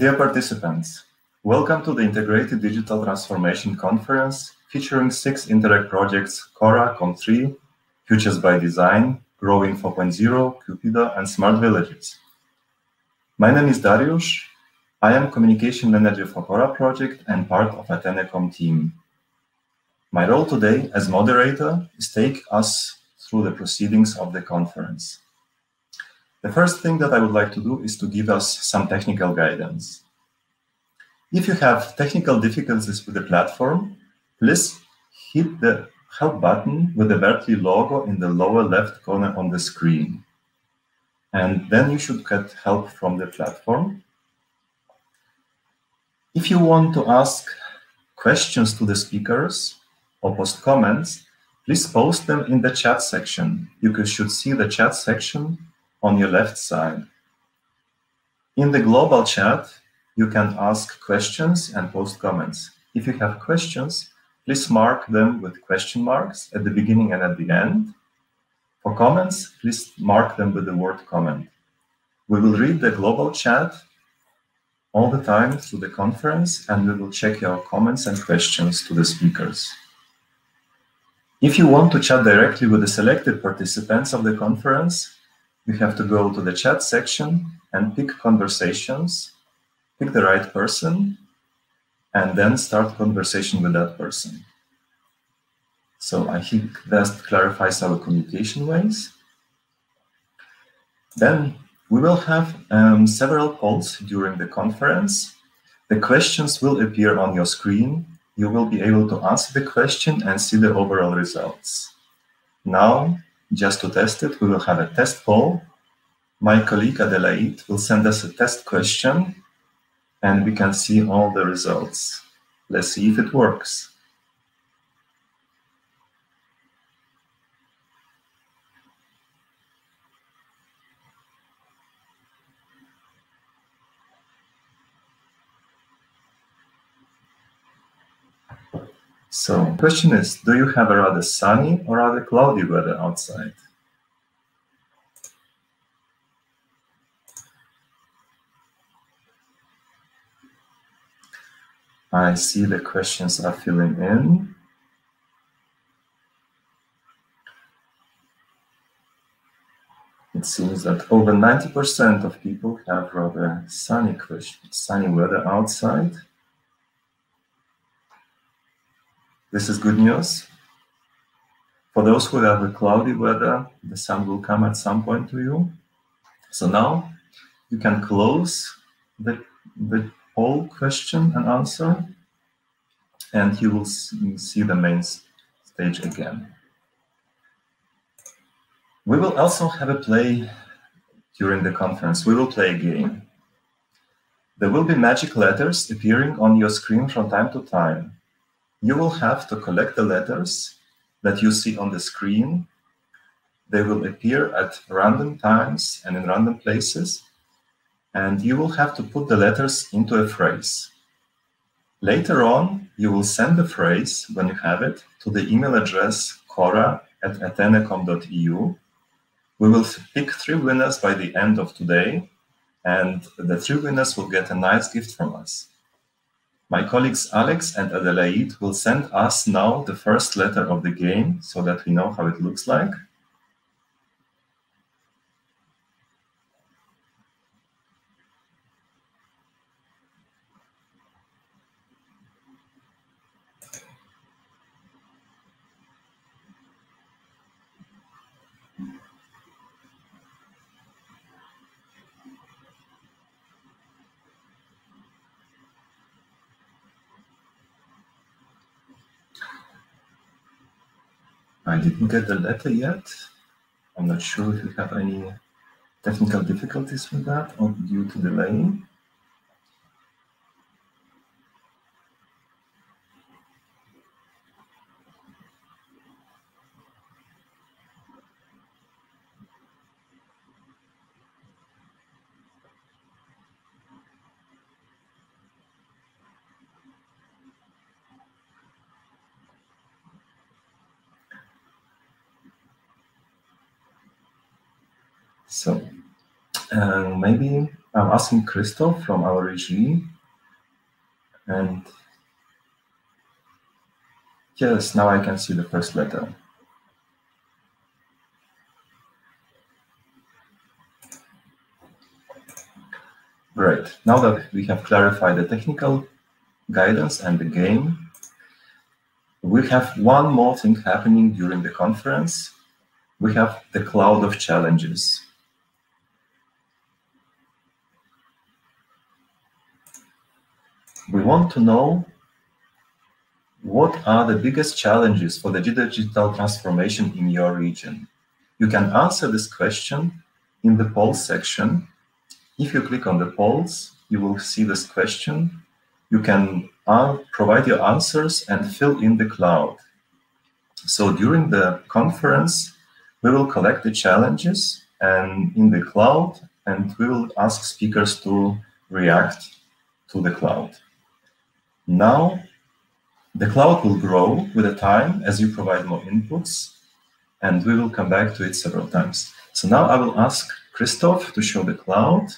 Dear participants, welcome to the Integrated Digital Transformation Conference featuring six Interreg projects Cora, Com3, Futures by Design, GrowIn 4.0, Cupido, and Smart Villages. My name is Darius. I am Communication Manager for Cora project and part of atene KOM team. My role today as moderator is to take us through the proceedings of the conference. The first thing that I would like to do is to give us some technical guidance. If you have technical difficulties with the platform, please hit the help button with the Vertly logo in the lower left corner on the screen. And then you should get help from the platform. If you want to ask questions to the speakers or post comments, please post them in the chat section. You should see the chat section on your left side. In the global chat, you can ask questions and post comments. If you have questions, please mark them with question marks at the beginning and at the end. For comments, please mark them with the word comment. We will read the global chat all the time through the conference and we will check your comments and questions to the speakers. If you want to chat directly with the selected participants of the conference, you have to go to the chat section and pick conversations, pick the right person, and then start conversation with that person. So I think that clarifies our communication ways. Then we will have um, several polls during the conference. The questions will appear on your screen. You will be able to answer the question and see the overall results. Now just to test it, we will have a test poll. My colleague Adelaide will send us a test question and we can see all the results. Let's see if it works. So question is, do you have a rather sunny or rather cloudy weather outside? I see the questions are filling in. It seems that over 90% of people have rather sunny, sunny weather outside. This is good news. For those who have a cloudy weather, the sun will come at some point to you. So now you can close the, the poll question and answer, and you will see the main stage again. We will also have a play during the conference. We will play a game. There will be magic letters appearing on your screen from time to time you will have to collect the letters that you see on the screen. They will appear at random times and in random places, and you will have to put the letters into a phrase. Later on, you will send the phrase, when you have it, to the email address cora at athenecom.eu. We will pick three winners by the end of today, and the three winners will get a nice gift from us. My colleagues Alex and Adelaide will send us now the first letter of the game so that we know how it looks like. I didn't get the letter yet. I'm not sure if you have any technical difficulties with that or due to delay. So uh, maybe I'm asking Christoph from our regie. And yes, now I can see the first letter. Great. Now that we have clarified the technical guidance and the game, we have one more thing happening during the conference. We have the cloud of challenges. We want to know what are the biggest challenges for the digital transformation in your region. You can answer this question in the poll section. If you click on the polls, you will see this question. You can uh, provide your answers and fill in the cloud. So during the conference, we will collect the challenges and in the cloud, and we will ask speakers to react to the cloud. Now, the cloud will grow with the time as you provide more inputs, and we will come back to it several times. So now I will ask Christoph to show the cloud.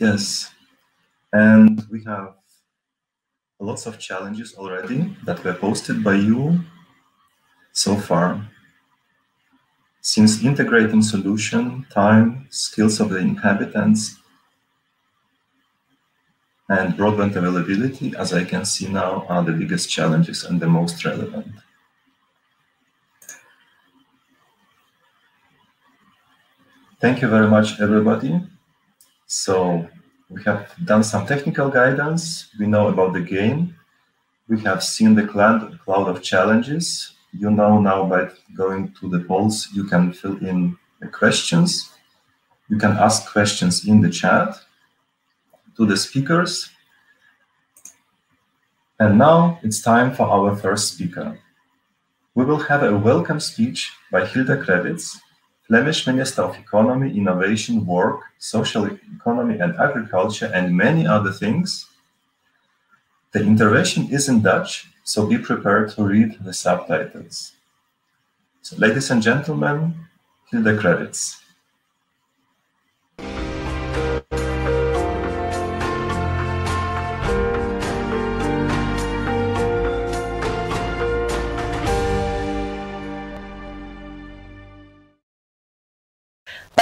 Yes, and we have lots of challenges already that were posted by you so far. Since integrating solution, time, skills of the inhabitants, and broadband availability, as I can see now, are the biggest challenges and the most relevant. Thank you very much, everybody. So we have done some technical guidance. We know about the game. We have seen the cloud of challenges. You know now by going to the polls, you can fill in the questions. You can ask questions in the chat to the speakers. And now it's time for our first speaker. We will have a welcome speech by Hilde Crevits, Flemish Minister of Economy, Innovation, Work, Social Economy and Agriculture, and many other things. The intervention is in Dutch, so be prepared to read the subtitles. So, ladies and gentlemen, Hilde Crevits.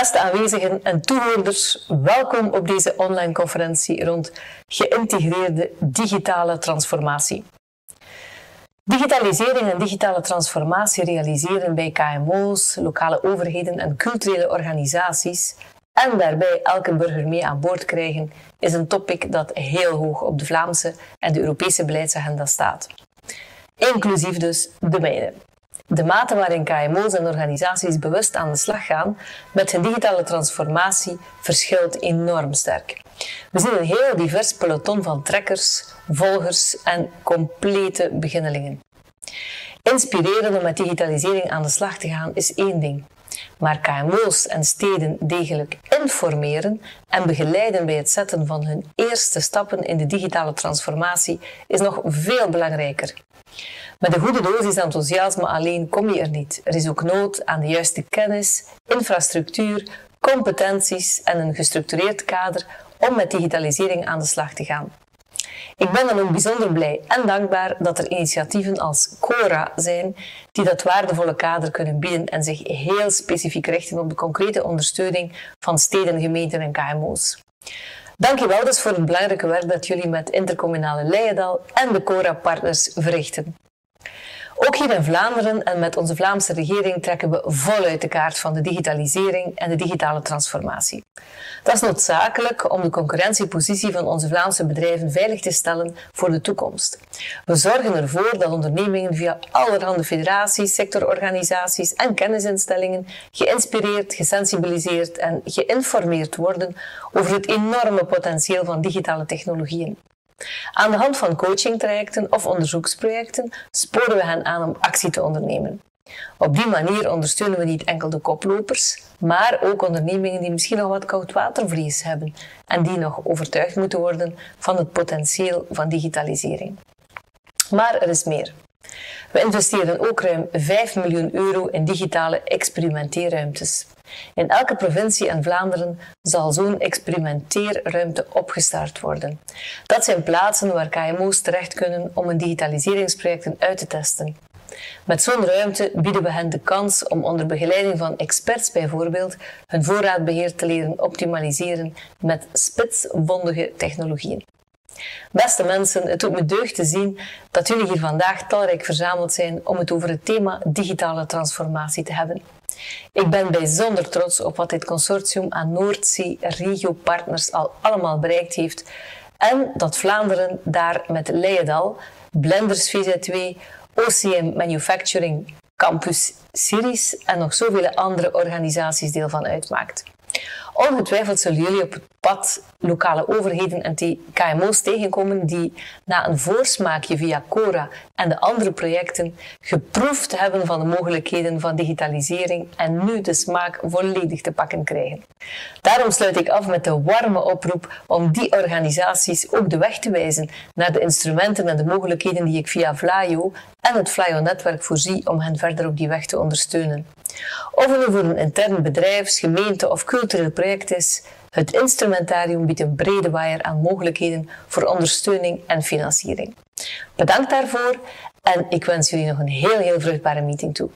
Beste aanwezigen en toehoorders, welkom op deze online conferentie rond geïntegreerde digitale transformatie. Digitalisering en digitale transformatie realiseren bij KMO's, lokale overheden en culturele organisaties en daarbij elke burger mee aan boord krijgen, is een topic dat heel hoog op de Vlaamse en de Europese beleidsagenda staat. Inclusief dus de mijne. De mate waarin KMO's en organisaties bewust aan de slag gaan met hun digitale transformatie verschilt enorm sterk. We zien een heel divers peloton van trekkers, volgers en complete beginnelingen. Inspireren om met digitalisering aan de slag te gaan is één ding. Maar KMO's en steden degelijk informeren en begeleiden bij het zetten van hun eerste stappen in de digitale transformatie is nog veel belangrijker. Met een goede dosis enthousiasme alleen kom je er niet. Er is ook nood aan de juiste kennis, infrastructuur, competenties en een gestructureerd kader om met digitalisering aan de slag te gaan. Ik ben dan ook bijzonder blij en dankbaar dat er initiatieven als Cora zijn die dat waardevolle kader kunnen bieden en zich heel specifiek richten op de concrete ondersteuning van steden, gemeenten en KMO's. Dankjewel dus voor het belangrijke werk dat jullie met Intercommunale Leijendal en de Cora-partners verrichten. Ook hier in Vlaanderen en met onze Vlaamse regering trekken we voluit de kaart van de digitalisering en de digitale transformatie. Dat is noodzakelijk om de concurrentiepositie van onze Vlaamse bedrijven veilig te stellen voor de toekomst. We zorgen ervoor dat ondernemingen via allerhande federaties, sectororganisaties en kennisinstellingen geïnspireerd, gesensibiliseerd en geïnformeerd worden over het enorme potentieel van digitale technologieën. Aan de hand van coachingtrajecten of onderzoeksprojecten sporen we hen aan om actie te ondernemen. Op die manier ondersteunen we niet enkel de koplopers, maar ook ondernemingen die misschien nog wat koudwatervrees hebben en die nog overtuigd moeten worden van het potentieel van digitalisering. Maar er is meer. We investeren ook ruim 5 miljoen euro in digitale experimenteerruimtes. In elke provincie en Vlaanderen zal zo'n experimenteerruimte opgestart worden. Dat zijn plaatsen waar KMO's terecht kunnen om hun digitaliseringsprojecten uit te testen. Met zo'n ruimte bieden we hen de kans om onder begeleiding van experts bijvoorbeeld hun voorraadbeheer te leren optimaliseren met spitsvondige technologieën. Beste mensen, het doet me deugd te zien dat jullie hier vandaag talrijk verzameld zijn om het over het thema digitale transformatie te hebben. Ik ben bijzonder trots op wat dit consortium aan Noordzee-regio-partners al allemaal bereikt heeft en dat Vlaanderen daar met Leijendal, Blenders VZ2, OCM Manufacturing, Campus Series en nog zoveel andere organisaties deel van uitmaakt. Ongetwijfeld zullen jullie op pad lokale overheden en KMO's tegenkomen die na een voorsmaakje via Cora en de andere projecten geproefd hebben van de mogelijkheden van digitalisering en nu de smaak volledig te pakken krijgen. Daarom sluit ik af met de warme oproep om die organisaties ook de weg te wijzen naar de instrumenten en de mogelijkheden die ik via Vlaio en het Vlaio-netwerk voorzie om hen verder op die weg te ondersteunen. Of het nu voor een intern bedrijfs, gemeente of cultureel project is, het instrumentarium biedt een brede waaier aan mogelijkheden voor ondersteuning en financiering. Bedankt daarvoor en ik wens jullie nog een heel, heel vruchtbare meeting toe.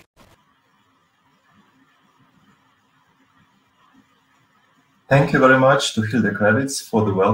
Thank you very much to Hilde Kravitz for the welcome.